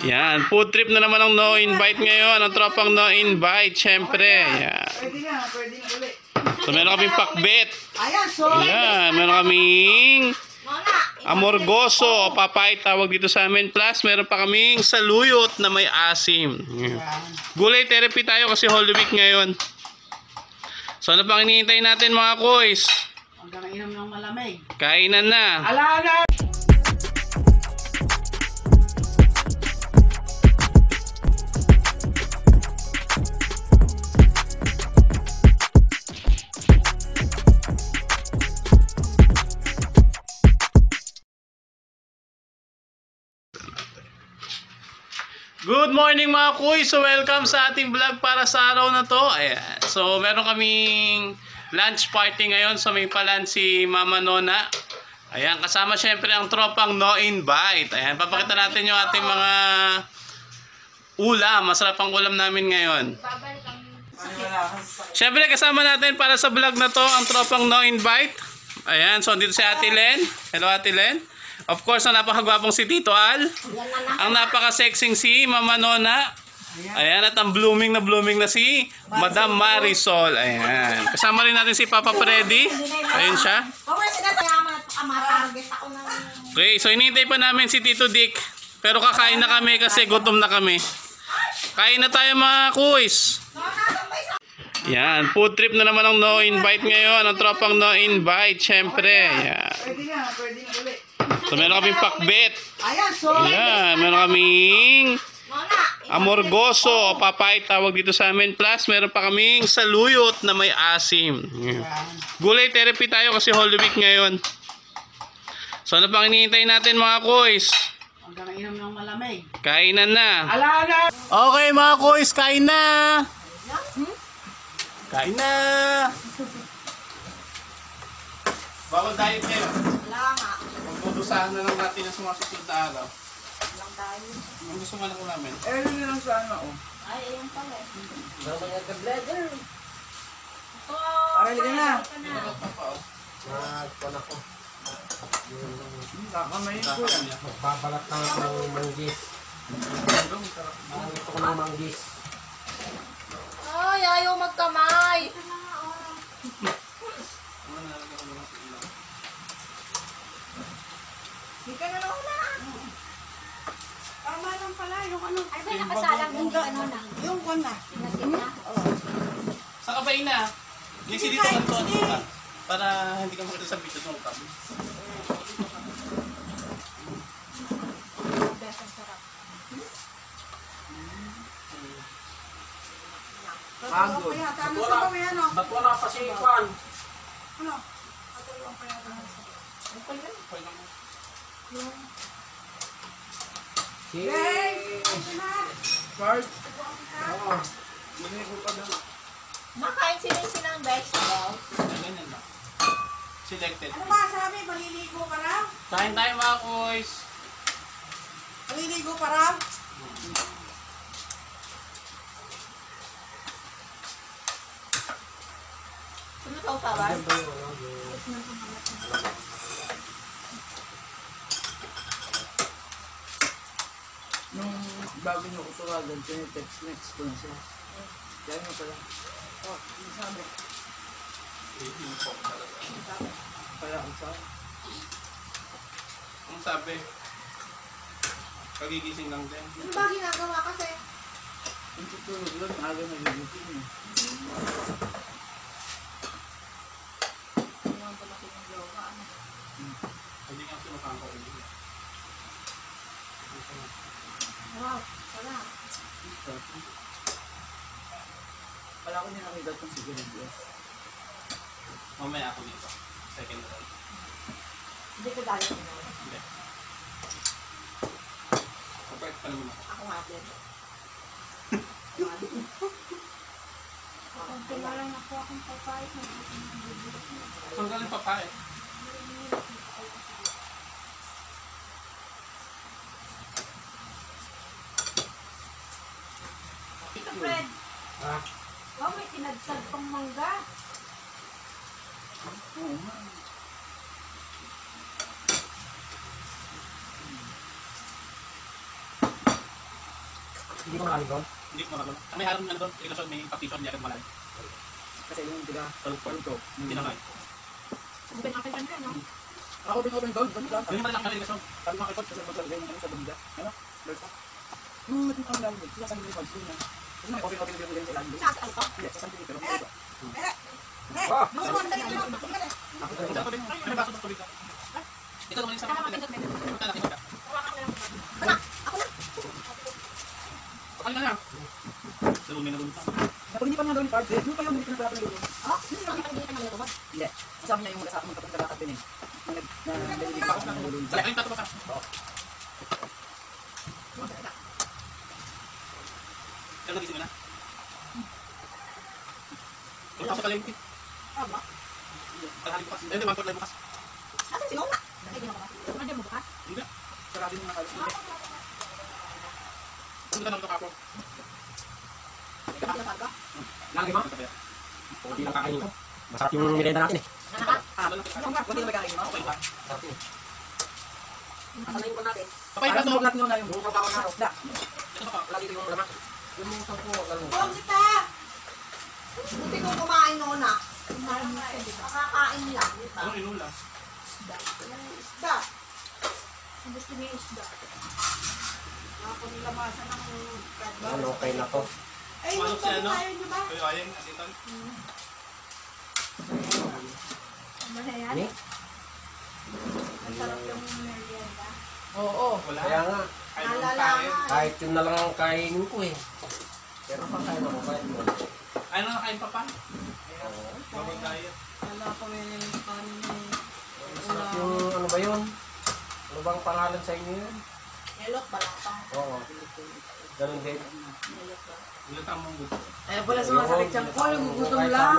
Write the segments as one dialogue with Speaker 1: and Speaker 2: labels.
Speaker 1: Yan, food trip na naman ang no invite ngayon. Ang tropang no invite, syempre. Yan.
Speaker 2: Pwede na, pwede na uli.
Speaker 1: So meron kaming pakbet. Yan, meron kaming amorgoso papay tawag dito sa amin. Plus, meron pa kaming saluyot na may asim. Yan. Gulay therapy tayo kasi Holy Week ngayon. So ano pang hinihintay natin mga koys?
Speaker 2: Hanggang inom ng malamig.
Speaker 1: Kainan na.
Speaker 2: Ala
Speaker 1: morning mga kuy! So welcome sa ating vlog para sa araw na to. Ayan. So meron kaming lunch party ngayon. So may palan si Mama Nona. Ayan, kasama syempre ang tropang no invite. Ayan, papakita natin yung ating mga ulam. Masarap ang ulam namin ngayon. Syempre kasama natin para sa vlog na to ang tropang no invite. Ayan, so dito si Ate Len. Hello Ate Len. Of course, ang napakagwapong si Tito Al. Ang napaka-sexing si Mama Nona. Ayan, at ang blooming na blooming na si Madam Marisol. Ayan. Kasama rin natin si Papa Freddy. Ayun siya. Okay, so hinihintay pa namin si Tito Dick. Pero kakain na kami kasi gutom na kami. Kain na tayo mga kuys. Yan, food trip na naman ang no invite ngayon. Ang tropang no invite, syempre.
Speaker 2: Pwede na, pwede na uli.
Speaker 1: So meron kaming pakbet.
Speaker 2: Ayan, so.
Speaker 1: Ayan, meron kaming amorgoso o papay tawag dito sa amin. Plus, meron pa kaming saluyot na may asim.
Speaker 2: Ayan.
Speaker 1: Gulay therapy tayo kasi Holy Week ngayon. So ano pang hinihintay natin mga koys?
Speaker 2: Inom ng malamig.
Speaker 1: Kainan na.
Speaker 2: Ala na!
Speaker 1: Okay mga koys, kain na! Kain na! Bawal diet kayo. Magdudusahan na lang natin ang mga susunod na araw.
Speaker 3: Lang tayo.
Speaker 1: Ang gusto nga lang namin.
Speaker 2: Eh, ano na lang sana, oh.
Speaker 3: Ay, ayun pala. eh. Ito.
Speaker 2: Aral ka na.
Speaker 1: oh.
Speaker 2: Kakamayin ko yan.
Speaker 4: Magbabalat lang ako ng manggis. Gusto ko ng manggis.
Speaker 3: Ay, ayaw magkamay. Hindi ka na nauna.
Speaker 2: Tama lang pala, yung ano.
Speaker 3: Ay, ba nakasalang yung ano na?
Speaker 2: Yung kwan na.
Speaker 3: Natin na? Oo.
Speaker 1: Sa kabay na. Lisi dito ka to. ano ka? Para hindi ka makita sa video ng utam.
Speaker 3: Best ang sarap.
Speaker 2: Mango. Ano sa kami, ano?
Speaker 4: Ba't wala pa si Juan?
Speaker 2: Ano?
Speaker 4: Si...
Speaker 2: Card?
Speaker 3: Makain sila silang vegetables.
Speaker 1: Ganyan lang. Selected.
Speaker 2: Ano ba sabi? Maliligo ka raw?
Speaker 1: Kain tayo mga koys.
Speaker 2: Maliligo ka raw?
Speaker 3: Sumutaw pa ba?
Speaker 2: Nung bago niyo ko tawagan, text next ko na siya. Kaya nga pala. Oh, ano sabi? Kaya ang sabi.
Speaker 1: Ang sabi? Kagigising lang din.
Speaker 3: Ano ba ginagawa kasi?
Speaker 2: Yung tutulog lang, aga nagigising eh.
Speaker 1: Hindi nga sinukang ko.
Speaker 3: Wow, wala.
Speaker 2: Wala ko niya nakita itong sigurado.
Speaker 1: Mamaya ako dito. Second round.
Speaker 3: Hindi ko dahil ginawa.
Speaker 1: Hindi. Kapag pa naman ako.
Speaker 3: Ako nga din. Na lang ako akong papayas.
Speaker 1: Saan galing pa pa eh?
Speaker 3: Tito oh, tinadsad pang mangga.
Speaker 2: Oo nga.
Speaker 4: Hindi ko malalim doon.
Speaker 1: Hindi ko maralo. Ang may harap na doon, ikaw may partition, hindi ako malalim.
Speaker 2: Kasi yung tiga, palto.
Speaker 1: Hindi na kayo.
Speaker 3: Open open ka na, no?
Speaker 2: Ako din open gold, ganun lang.
Speaker 1: Yung malaki na ikaw.
Speaker 2: Sabi mga kapot, kasi magsasabi yung ano sa bunda. Ano? Lord pa. Nung natin ang lang, sila sa mga pag. Hindi,
Speaker 3: Eh, eh,
Speaker 4: Ah!
Speaker 3: doon.
Speaker 1: Ano pa.
Speaker 2: Pa niya daw ni Pards, yung pa yung hindi ko nagpapalala yung
Speaker 3: Oh, yun lang ang hindi ka nang lumot.
Speaker 2: Hindi. Kasama niya yung mula sa akin kapag nagkakad din eh. Nung nag- na- nalilibig ako ng ulun.
Speaker 1: Sa akin tato pa ka. Kaya nagising mo na. Kung ako sa palengke.
Speaker 3: Aba.
Speaker 1: Kalahali bukas. Eh, di, one fourth live bukas.
Speaker 3: Asan si Lona? Nakikita mo ba? Nandiyan mo bukas?
Speaker 1: Hindi.
Speaker 2: Sarado yung mga kalis nila.
Speaker 1: Kung ka nakita ako.
Speaker 3: Hindi ka talaga.
Speaker 4: Lagi mo? Hindi lang kakainin ko. Masarap yung merenda natin eh.
Speaker 3: Nakaka.
Speaker 2: Ah, yung nga, kunti na magkakain mo.
Speaker 1: Okay ba?
Speaker 4: Sarap yun.
Speaker 3: Nakalayin ko natin.
Speaker 1: Papay ka
Speaker 2: Parang nyo na yung buong kapako na
Speaker 1: pa.
Speaker 4: Lagi ito yung laman. Yung sampu, lalo.
Speaker 3: Oh, kita! Buti kong kumain noon ah. Nakakain lang.
Speaker 1: Anong inula?
Speaker 3: Isda. Ang gusto niya isda. Ako nilamasan ng
Speaker 4: Ano, okay na to.
Speaker 3: Ay,
Speaker 1: Ano
Speaker 3: yung
Speaker 1: ano?
Speaker 3: tayo, di ba?
Speaker 1: Kuya Ayeng, andito.
Speaker 3: Ano na yan?
Speaker 4: Ni?
Speaker 3: Ang sarap yung merienda.
Speaker 2: Oo.
Speaker 1: Wala.
Speaker 4: Kaya nga,
Speaker 1: Kain kain.
Speaker 3: nga.
Speaker 4: kahit yun na lang ang kainin ko eh. Pero kakain ako kahit mo.
Speaker 1: Ay, nakain pa pa? Bawal diet.
Speaker 3: Wala may kanin.
Speaker 4: Masarap yung ano ba yun? Ano bang pangalan sa inyo yun?
Speaker 3: Elot, balakang.
Speaker 4: Oo. Ganun din.
Speaker 3: Elot ba?
Speaker 1: Ilan ang mong gusto?
Speaker 2: Eh, wala sumasakit siyang ko, nagugutom
Speaker 4: sa
Speaker 2: lang.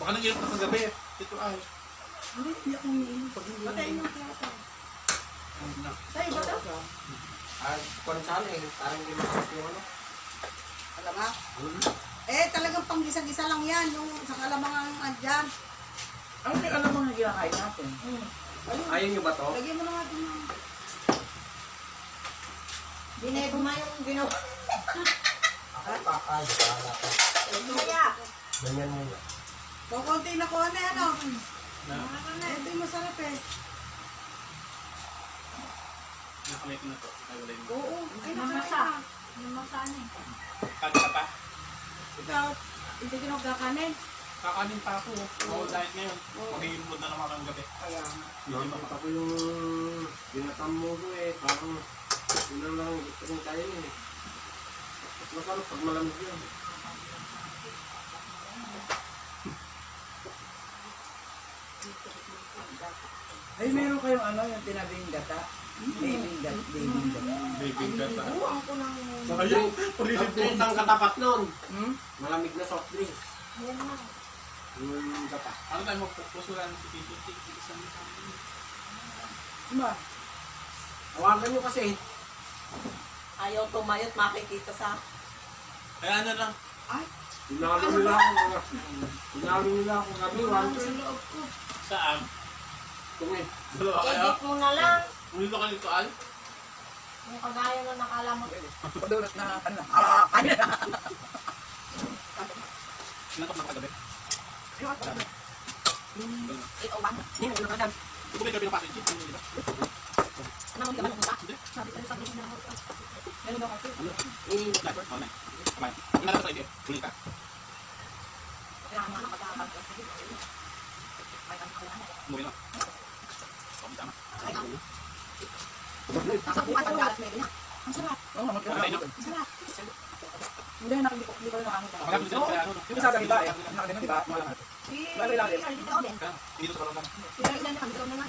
Speaker 1: Baka nag-inom ka kagabi. Ito ay.
Speaker 2: Hindi, hindi ako umiinom.
Speaker 3: Patayin mo kaya ito.
Speaker 1: Ano?
Speaker 3: Sa iba daw?
Speaker 4: Ah, kung saan eh, parang hindi yung ano.
Speaker 3: Alam nga.
Speaker 4: Hmm.
Speaker 3: Eh, talagang pang-gisa-gisa lang yan. Yung sa kalamang andyan.
Speaker 2: Ano may alam mo na ginakain natin?
Speaker 3: Ayun.
Speaker 4: Ayaw nyo ba to?
Speaker 3: Lagyan mo na nga din ng... Binego ma yung ginawa.
Speaker 4: Wala ka.
Speaker 3: Kaya,
Speaker 4: Ganyan muna.
Speaker 3: kukunti na ko na ano.
Speaker 1: Na,
Speaker 3: Ito yung masarap eh.
Speaker 1: nakamit na to. Ay, wala.
Speaker 3: Oo. Ay, namasa. Namasa na eh.
Speaker 1: Kain ka pa?
Speaker 3: Ikaw, hindi ka nagkakanin.
Speaker 1: Kakanin pa ako. Bawal diet ngayon. Mag-iimod na naman ang gabi.
Speaker 3: Kaya nga.
Speaker 4: Nakakita ko yung binatam mo ko eh. Parang yun lang lang gusto kong kainin eh. Mas masarap pag malamig yun.
Speaker 2: Ay, meron kayong ano, yung tinabing gata. Baby gata. Baby gata.
Speaker 1: Baby ka pa.
Speaker 3: Buwang ko ng...
Speaker 4: Saka yung soft drinks ang katapat nun.
Speaker 2: Hmm?
Speaker 4: Malamig na soft drinks.
Speaker 3: Yan na.
Speaker 4: Yung gata.
Speaker 1: Ano tayo magpupusulan si Tito Tik? Isang isang.
Speaker 2: Diba?
Speaker 4: Tawagan nyo kasi.
Speaker 3: Ayaw tumayot, makikita sa...
Speaker 1: Kaya ano lang.
Speaker 4: Tinalo nila ako. Tinalo nila ako.
Speaker 1: Saan? Kayo?
Speaker 3: Edit mo na lang.
Speaker 1: Ulito ka nito, Al?
Speaker 3: Yung kagaya na nakalamot.
Speaker 2: Padulot na, ano na. Ah, ano na.
Speaker 1: Sinatap na kagabi.
Speaker 3: Ikaw ba?
Speaker 2: Hindi mo na
Speaker 1: Ito ba yung gabi ng package? Ano di ba?
Speaker 3: Ano mo ba?
Speaker 1: Hindi.
Speaker 3: Sabi ko sabi na ako.
Speaker 2: Ano daw kasi?
Speaker 1: Ano? Oh, na. Kamay. Yung nalabas sa idea. Huli ka.
Speaker 3: Kaya nga nakakatapag ko. Ay, ang kaya na.
Speaker 1: Umuwi na. Oh, tama.
Speaker 3: Ay, ang. Nasa buwan, ang galas na. Ang sarap.
Speaker 2: Oo,
Speaker 1: na.
Speaker 3: Ang sarap.
Speaker 2: Hindi, nakindi ko, hindi ko rin
Speaker 1: no?
Speaker 2: Yung isa sa iba eh, ba? Lalo lang din.
Speaker 3: Dito
Speaker 1: sa parang
Speaker 3: Sila ilan na kami na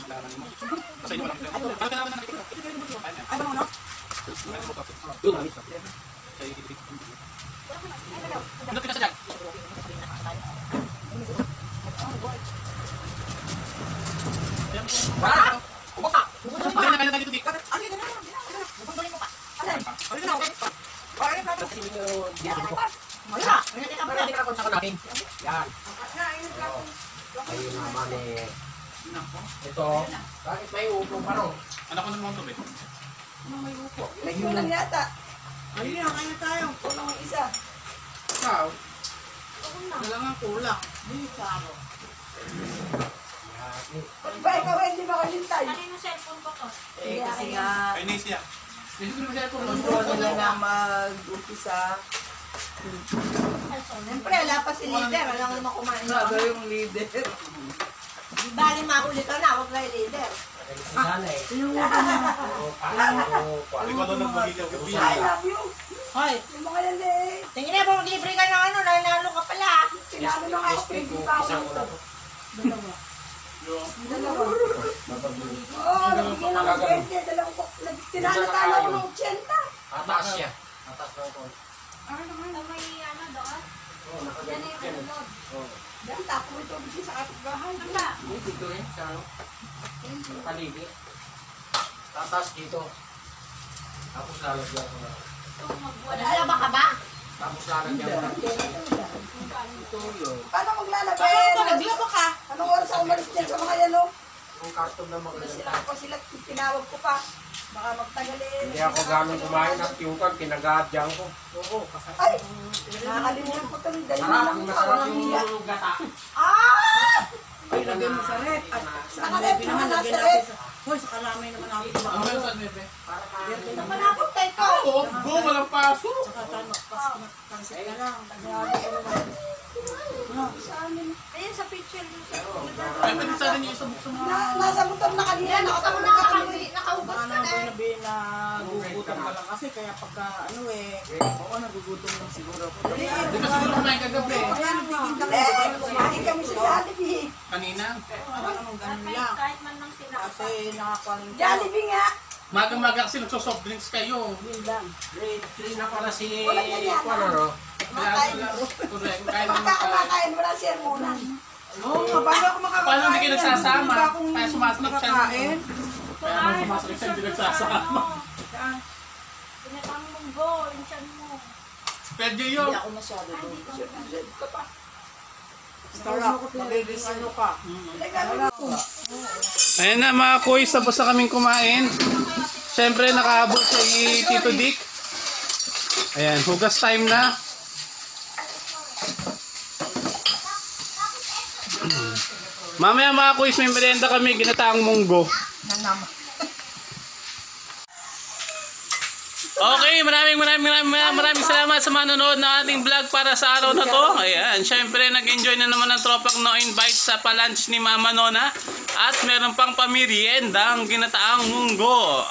Speaker 1: sa laran mo. Kasi hindi mo lang. Ano ka naman na nakikita? Ay, na.
Speaker 2: Ano?
Speaker 4: Doon.
Speaker 1: Kaya, Ano ka na sa dyan?
Speaker 4: Wala! Ubok ka!
Speaker 1: Kaya na kaya na dito dito.
Speaker 2: Ano yun? Ano yun?
Speaker 3: Bubulin mo pa.
Speaker 2: Ano yun? Ay, ano yun?
Speaker 4: Kasi hindi nyo ginagawa.
Speaker 3: Wala. Hindi ka
Speaker 4: Pero hindi ka na kung saan natin. Yan.
Speaker 3: Ay,
Speaker 4: Ayun eh.
Speaker 2: Nako.
Speaker 4: Ito, bakit may upo pa ro?
Speaker 1: Anak ko ng mga tubig.
Speaker 3: May kulang yata.
Speaker 2: Ayun na, kaya tayo.
Speaker 3: Kulang ang isa.
Speaker 2: Ikaw. Wala nga kulang. Hindi karo.
Speaker 3: Ba, ikaw hindi ba kalintay?
Speaker 5: Kanino cellphone ko to?
Speaker 2: Eh, kasi nga,
Speaker 1: Kay Nesia.
Speaker 2: gusto nila na mag-umpisa.
Speaker 3: Siyempre, wala pa si leader. Wala nga naman kumain.
Speaker 2: Naga yung leader.
Speaker 3: Di bali mahuli ka na, huwag yung leader. I love you.
Speaker 5: Hoy,
Speaker 3: Yung mga lali.
Speaker 5: tingin na po maglibre ka ng ano, nanalo ka pala.
Speaker 3: Sinalo ng ice cream. Di pa ako
Speaker 4: ko.
Speaker 3: Dalawa. Oo, nabigyan ng 20. Dalawang ko. Tinalo-talo ko ng 80.
Speaker 4: Tataas siya. Ng konti.
Speaker 5: Ano naman? May ano doon?
Speaker 4: Oo,
Speaker 5: Yan na
Speaker 4: nakaganit
Speaker 5: yung
Speaker 4: yan.
Speaker 5: ano doon.
Speaker 4: Oo.
Speaker 3: Yan, tapo ito. Sa kapitbahay.
Speaker 5: Ano ba?
Speaker 4: Hindi, dito rin. Sa ano? Sa paligid. Tataas dito. Tapos lalagyan ko na.
Speaker 3: Wala ba ka ba?
Speaker 4: Tapos lalagyan ko na.
Speaker 2: Tulog.
Speaker 3: Paano maglalabay?
Speaker 2: Kaya pa, naglaba ka.
Speaker 3: Anong oras ako umalis dyan sa mga yan, no?
Speaker 4: Yung karton na maglalagyan.
Speaker 3: Sila ko sila, tinawag ko pa. Baka magtagalin.
Speaker 4: Hindi ako gano'ng kumain ng tiyukan, kinagadyan ko. Oo, kasarap.
Speaker 3: Ay! Nakakalimutan ko tuloy. Dahil
Speaker 4: Sarap, masarap
Speaker 3: ako
Speaker 4: yung gata.
Speaker 3: Ah!
Speaker 2: Ay, lagay mo sa rep. At sa
Speaker 3: Nakalep naman
Speaker 2: naman. Hoy, sa kalamay naman natin sa
Speaker 1: Ano
Speaker 2: baka.
Speaker 1: ba yung Nebe?
Speaker 3: Saan pa napunta ito?
Speaker 1: Oo, go, walang paso.
Speaker 2: Saka tayo magpansit na lang.
Speaker 5: Ayun sa picture mo sa
Speaker 1: Ay, pwede sa rin yung buksan mo.
Speaker 3: Na, nasa motor na kanina. Nakatawa na kami. Nakaubos ka na eh.
Speaker 2: na gugutom ka lang kasi kaya pagka ano eh, oo nagugutom lang siguro ako. Dali,
Speaker 1: Di ba siguro kumain kagabi?
Speaker 2: Kaya nagtitinda ko.
Speaker 3: Kumain kami sa Jollibee.
Speaker 1: Kanina.
Speaker 2: Para naman ganun lang.
Speaker 5: kahit man lang tinapa.
Speaker 2: Kasi
Speaker 3: Jollibee nga.
Speaker 1: Maga-maga kasi nagsosoft drinks kayo.
Speaker 2: Yun lang.
Speaker 4: Grade 3 na para si...
Speaker 3: Walang ganyan.
Speaker 4: Ano, no?
Speaker 1: Kaya wala. Correct. Kaya naman
Speaker 3: Pagka
Speaker 1: tayo.
Speaker 3: kumakain, wala sermonan.
Speaker 2: Oo, nga, paano ako makakakain?
Speaker 1: Paano hindi kayo
Speaker 2: yan?
Speaker 1: nagsasama? Kaya sumasakit siya.
Speaker 2: nakakain?
Speaker 1: Kaya sumasakit siya, hindi nagsasama.
Speaker 2: Saan?
Speaker 5: Pinatang munggo, yung tiyan mo.
Speaker 1: Pwede yun.
Speaker 2: Hindi ako masyado doon. Sarap, ano ka.
Speaker 1: Ayan na mga kuys, tapos na kaming kumain. Siyempre nakahabol si Tito Dick. Ayan, hugas time na. Mamaya mga kuys, may merienda kami, ginataang munggo. Okay, maraming maraming maraming maraming, maraming salamat sa manonood ng ating vlog para sa araw na to. Ayan, syempre nag-enjoy na naman ng tropang no invite sa palunch ni Mama Nona at meron pang pamirienda ang ginataang munggo.